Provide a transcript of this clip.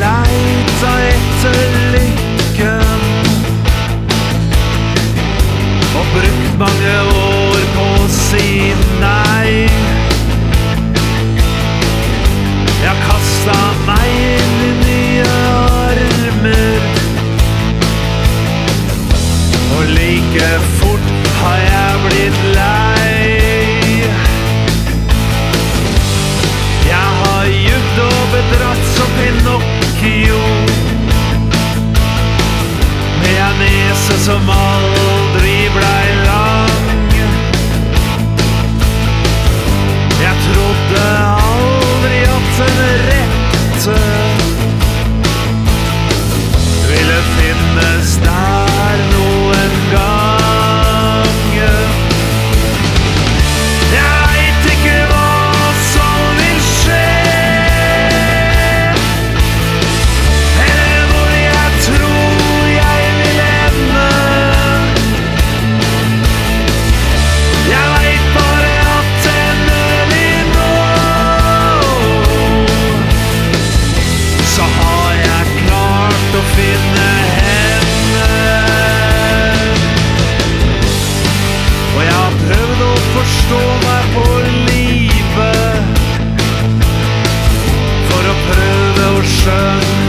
leita etter. Og brukt mange some a. ocean